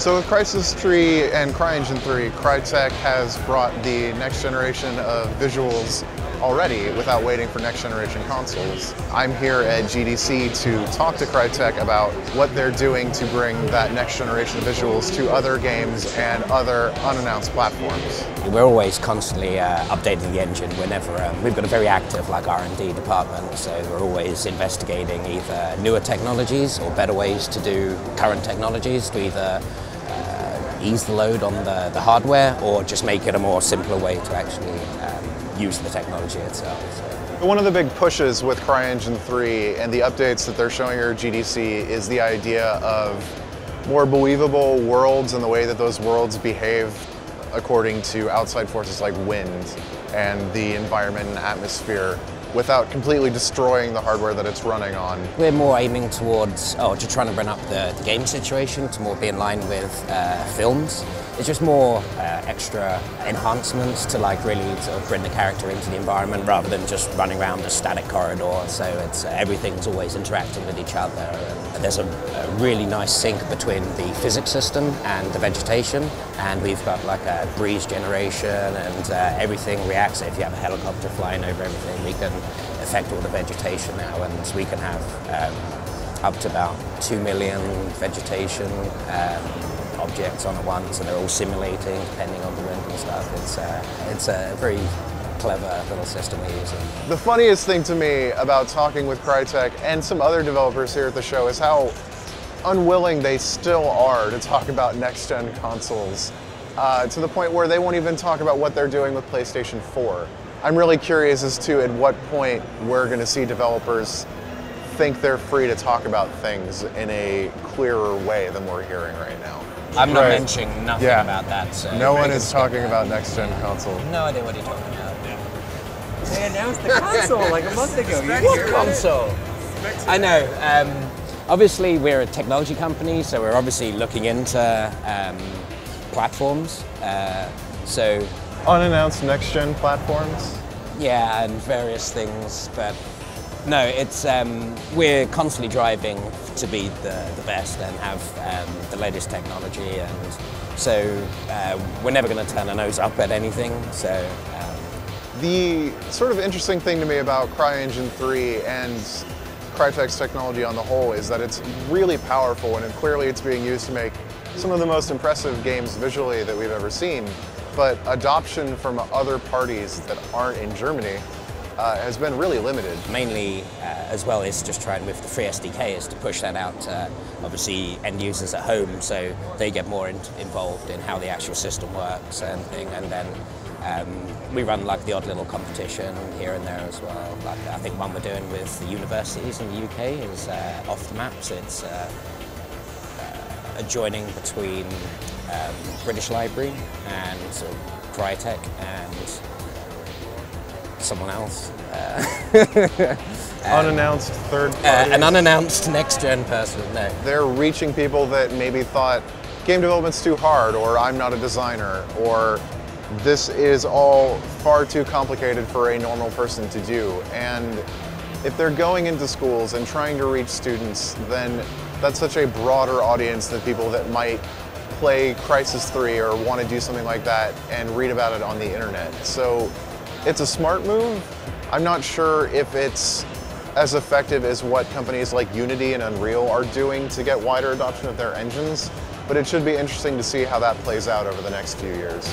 So with Crysis 3 and CryEngine 3, Crytek has brought the next generation of visuals already without waiting for next generation consoles. I'm here at GDC to talk to Crytek about what they're doing to bring that next generation of visuals to other games and other unannounced platforms. We're always constantly uh, updating the engine whenever um, we've got a very active like R&D department so we're always investigating either newer technologies or better ways to do current technologies to either ease the load on the, the hardware or just make it a more simpler way to actually um, use the technology itself. So. One of the big pushes with CryEngine 3 and the updates that they're showing here at GDC is the idea of more believable worlds and the way that those worlds behave according to outside forces like wind and the environment and atmosphere without completely destroying the hardware that it's running on. We're more aiming towards, oh, just trying to bring up the, the game situation to more be in line with uh, films. It's just more uh, extra enhancements to like really sort of bring the character into the environment rather than just running around a static corridor. So it's uh, everything's always interacting with each other. And there's a, a, really nice sync between the physics system and the vegetation. And we've got like a breeze generation and uh, everything reacts. If you have a helicopter flying over everything, we can affect all the vegetation now and we can have um, up to about 2 million vegetation um, objects on at once and they're all simulating depending on the wind and stuff. It's, uh, it's a very clever little system we're using. The funniest thing to me about talking with Crytek and some other developers here at the show is how unwilling they still are to talk about next-gen consoles uh, to the point where they won't even talk about what they're doing with PlayStation 4. I'm really curious as to at what point we're going to see developers think they're free to talk about things in a clearer way than we're hearing right now. I'm not right. mentioning nothing yeah. about that. So no one is talking about next gen console. No idea what you're talking about. They announced the console like a month ago. what console? I know. Um, obviously, we're a technology company, so we're obviously looking into um, platforms. Uh, so unannounced next gen platforms. Yeah, and various things, but no, it's um, we're constantly driving to be the, the best and have um, the latest technology, and so uh, we're never going to turn our nose up at anything. So. Um, the sort of interesting thing to me about CryEngine 3 and Crytek's technology on the whole is that it's really powerful and clearly it's being used to make some of the most impressive games visually that we've ever seen. But adoption from other parties that aren't in Germany uh, has been really limited. Mainly, uh, as well as just trying with the free SDK is to push that out to obviously end users at home so they get more in involved in how the actual system works and thing. And then um, we run like the odd little competition here and there as well. Like I think one we're doing with the universities in the UK is uh, off the maps. It's uh, uh, a joining between um, British Library and of Crytek and someone else. Uh, unannounced third party. Uh, an unannounced next gen person, no. They're reaching people that maybe thought game development's too hard, or I'm not a designer, or this is all far too complicated for a normal person to do. And if they're going into schools and trying to reach students, then that's such a broader audience than people that might play Crysis 3 or want to do something like that and read about it on the internet. So it's a smart move. I'm not sure if it's as effective as what companies like Unity and Unreal are doing to get wider adoption of their engines, but it should be interesting to see how that plays out over the next few years.